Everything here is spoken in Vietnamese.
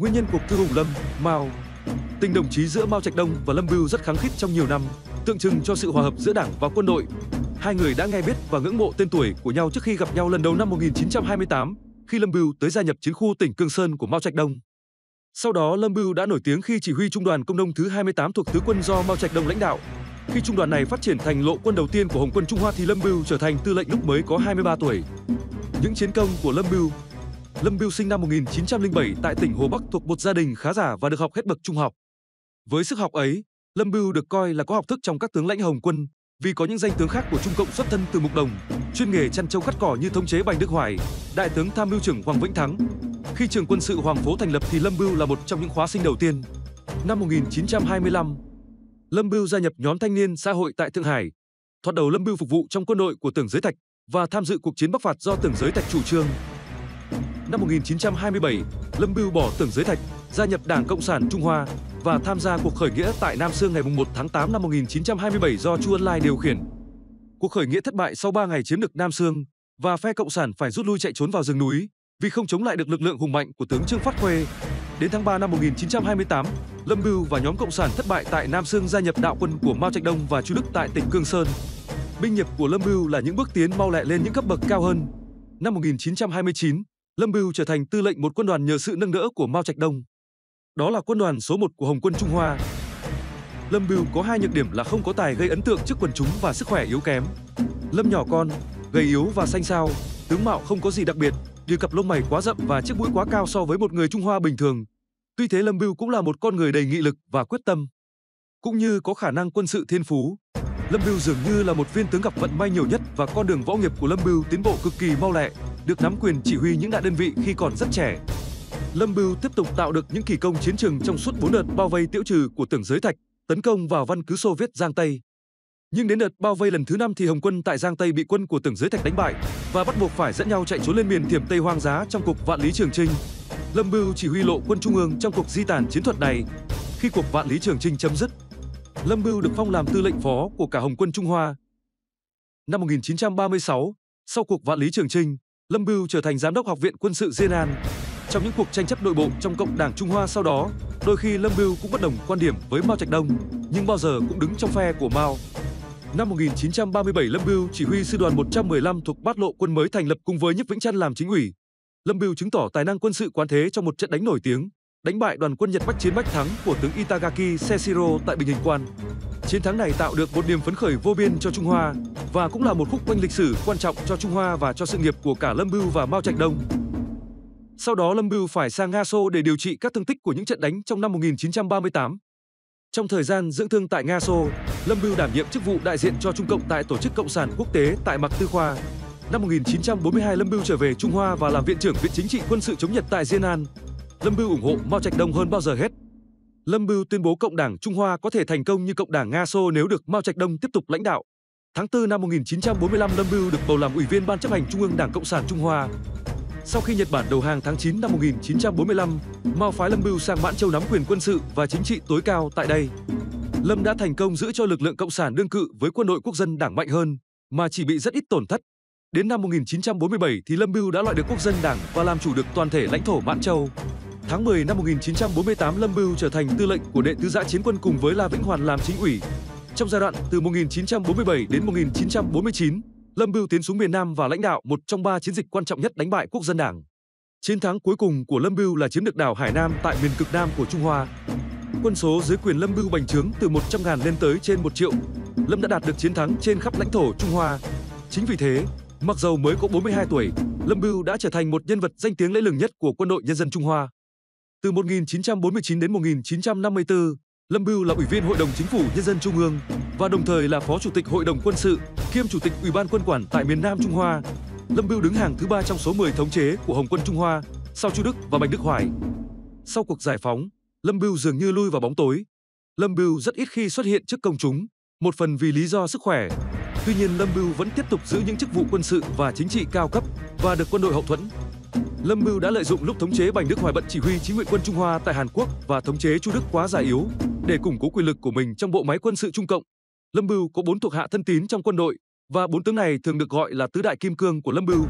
Nguyên nhân cuộc cư hùng Lâm, Mao Tình đồng chí giữa Mao Trạch Đông và Lâm Bưu rất kháng khít trong nhiều năm, tượng trưng cho sự hòa hợp giữa đảng và quân đội. Hai người đã nghe biết và ngưỡng mộ tên tuổi của nhau trước khi gặp nhau lần đầu năm 1928, khi Lâm Bưu tới gia nhập chiến khu tỉnh Cương Sơn của Mao Trạch Đông. Sau đó Lâm Bưu đã nổi tiếng khi chỉ huy trung đoàn công nông thứ 28 thuộc tứ quân do Mao Trạch Đông lãnh đạo. Khi trung đoàn này phát triển thành lộ quân đầu tiên của Hồng quân Trung Hoa thì Lâm Bưu trở thành tư lệnh lúc mới có 23 tuổi. Những chiến công của Lâm Bưu Lâm Bưu sinh năm 1907 tại tỉnh Hồ Bắc thuộc một gia đình khá giả và được học hết bậc trung học. Với sức học ấy, Lâm Bưu được coi là có học thức trong các tướng lãnh Hồng quân, vì có những danh tướng khác của Trung Cộng xuất thân từ Mục Đồng, chuyên nghề chăn trâu cắt cỏ như thống chế Bành Đức Hoài, đại tướng tham mưu trưởng Hoàng Vĩnh Thắng. Khi trường quân sự Hoàng Phố thành lập thì Lâm Bưu là một trong những khóa sinh đầu tiên. Năm 1925, Lâm Bưu gia nhập nhóm thanh niên xã hội tại Thượng Hải. Thoạt đầu Lâm Bưu phục vụ trong quân đội của Tưởng Giới Thạch và tham dự cuộc chiến Bắc phạt do Tưởng Giới Thạch chủ trương. Năm 1927, Lâm Bưu bỏ Tưởng Giới Thạch, gia nhập Đảng Cộng sản Trung Hoa và tham gia cuộc khởi nghĩa tại Nam Sương ngày 1 tháng 8 năm 1927 do Chu Ân Lai điều khiển. Cuộc khởi nghĩa thất bại sau 3 ngày chiếm được Nam Sương và phe Cộng sản phải rút lui chạy trốn vào rừng núi vì không chống lại được lực lượng hùng mạnh của tướng Trương Phát Khuê. Đến tháng 3 năm 1928, Lâm Bưu và nhóm Cộng sản thất bại tại Nam Sương gia nhập đạo quân của Mao Trạch Đông và Chu Đức tại tỉnh Cương Sơn. Binh nghiệp của Lâm Bưu là những bước tiến mau lẹ lên những cấp bậc cao hơn. Năm 1929, Lâm Bưu trở thành tư lệnh một quân đoàn nhờ sự nâng đỡ của Mao Trạch Đông. Đó là quân đoàn số 1 của Hồng quân Trung Hoa. Lâm Bưu có hai nhược điểm là không có tài gây ấn tượng trước quần chúng và sức khỏe yếu kém. Lâm nhỏ con, gầy yếu và xanh xao, tướng mạo không có gì đặc biệt, như cặp lông mày quá rậm và chiếc mũi quá cao so với một người Trung Hoa bình thường. Tuy thế Lâm Bưu cũng là một con người đầy nghị lực và quyết tâm, cũng như có khả năng quân sự thiên phú. Lâm Bưu dường như là một viên tướng gặp vận may nhiều nhất và con đường võ nghiệp của Lâm Bưu tiến bộ cực kỳ mau lẹ, được nắm quyền chỉ huy những đại đơn vị khi còn rất trẻ. Lâm Bưu tiếp tục tạo được những kỳ công chiến trường trong suốt 4 đợt bao vây tiễu trừ của Tưởng Giới Thạch, tấn công vào văn cứ Xô Viết Giang Tây. Nhưng đến đợt bao vây lần thứ năm thì Hồng quân tại Giang Tây bị quân của Tưởng Giới Thạch đánh bại và bắt buộc phải dẫn nhau chạy trốn lên miền Thiểm Tây hoang giá trong cuộc Vạn Lý Trường Trinh. Lâm Bưu chỉ huy lộ quân trung ương trong cuộc di tản chiến thuật này. Khi cuộc Vạn Lý Trường Trinh chấm dứt, Lâm Bưu được phong làm tư lệnh phó của cả Hồng quân Trung Hoa. Năm 1936, sau cuộc Vạn Lý Trường Trinh, Lâm Bưu trở thành giám đốc học viện quân sự Diên An. Trong những cuộc tranh chấp nội bộ trong cộng đảng Trung Hoa sau đó, đôi khi Lâm Bưu cũng bất đồng quan điểm với Mao Trạch Đông, nhưng bao giờ cũng đứng trong phe của Mao. Năm 1937, Lâm Bưu chỉ huy sư đoàn 115 thuộc bát lộ quân mới thành lập cùng với Nhất Vĩnh Trăn làm chính ủy. Lâm Bưu chứng tỏ tài năng quân sự quán thế trong một trận đánh nổi tiếng, đánh bại đoàn quân Nhật Bách chiến Bách thắng của tướng Itagaki Seshiro tại Bình Hình Quan. Chiến thắng này tạo được một niềm phấn khởi vô biên cho Trung Hoa và cũng là một khúc quanh lịch sử quan trọng cho Trung Hoa và cho sự nghiệp của cả Lâm Bưu và Mao Trạch Đông. Sau đó Lâm Bưu phải sang Nga Xô để điều trị các thương tích của những trận đánh trong năm 1938. Trong thời gian dưỡng thương tại Nga Xô, Lâm Bưu đảm nhiệm chức vụ đại diện cho Trung Cộng tại Tổ chức Cộng sản Quốc tế tại Mạc Tư Khoa. Năm 1942, Lâm Bưu trở về Trung Hoa và làm viện trưởng Viện Chính trị Quân sự chống Nhật tại Diên An. Lâm Bưu ủng hộ Mao Trạch Đông hơn bao giờ hết. Lâm Bưu tuyên bố Cộng đảng Trung Hoa có thể thành công như Cộng đảng Nga Xô nếu được Mao Trạch Đông tiếp tục lãnh đạo. Tháng 4 năm 1945, Lâm Bưu được bầu làm ủy viên Ban chấp hành Trung ương Đảng Cộng sản Trung Hoa. Sau khi Nhật Bản đầu hàng tháng 9 năm 1945, Mao phái Lâm Bưu sang Mãn Châu nắm quyền quân sự và chính trị tối cao tại đây. Lâm đã thành công giữ cho lực lượng cộng sản đương cự với quân đội quốc dân đảng mạnh hơn, mà chỉ bị rất ít tổn thất. Đến năm 1947 thì Lâm Bưu đã loại được quốc dân đảng và làm chủ được toàn thể lãnh thổ Mãn Châu. Tháng 10 năm 1948, Lâm Bưu trở thành tư lệnh của đệ tứ giã chiến quân cùng với La Vĩnh Hoàn làm chính ủy. Trong giai đoạn từ 1947 đến 1949, Lâm Bưu tiến xuống miền Nam và lãnh đạo một trong ba chiến dịch quan trọng nhất đánh bại quốc dân đảng. Chiến thắng cuối cùng của Lâm Bưu là chiếm được đảo Hải Nam tại miền cực Nam của Trung Hoa. Quân số dưới quyền Lâm Bưu bành trướng từ 100.000 lên tới trên 1 triệu. Lâm đã đạt được chiến thắng trên khắp lãnh thổ Trung Hoa. Chính vì thế, mặc dầu mới có 42 tuổi, Lâm Bưu đã trở thành một nhân vật danh tiếng lẫy lừng nhất của quân đội nhân dân Trung Hoa. Từ 1949 đến 1954, Lâm Bưu là ủy viên Hội đồng Chính phủ Nhân dân Trung ương và đồng thời là Phó Chủ tịch Hội đồng Quân sự, kiêm Chủ tịch Ủy ban Quân quản tại miền Nam Trung Hoa. Lâm Bưu đứng hàng thứ ba trong số 10 thống chế của Hồng quân Trung Hoa, sau Chu Đức và Bạch Đức Hoài. Sau cuộc giải phóng, Lâm Bưu dường như lui vào bóng tối. Lâm Bưu rất ít khi xuất hiện trước công chúng, một phần vì lý do sức khỏe. Tuy nhiên Lâm Bưu vẫn tiếp tục giữ những chức vụ quân sự và chính trị cao cấp và được quân đội hậu thuẫn. Lâm Bưu đã lợi dụng lúc thống chế Bành Đức Hoài bận chỉ huy chính nguyện quân Trung Hoa tại Hàn Quốc và thống chế Chu Đức quá già yếu để củng cố quyền lực của mình trong bộ máy quân sự Trung Cộng. Lâm Bưu có bốn thuộc hạ thân tín trong quân đội và bốn tướng này thường được gọi là tứ đại kim cương của Lâm Bưu.